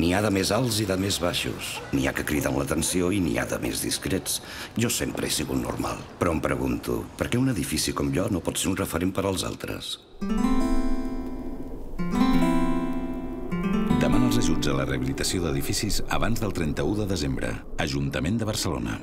N'hi ha de més alts i de més baixos. N'hi ha que criden l'atenció i n'hi ha de més discrets. Jo sempre he sigut normal, però em pregunto per què un edifici com jo no pot ser un referent per als altres? Demana els ajuts a la rehabilitació d'edificis abans del 31 de desembre. Ajuntament de Barcelona.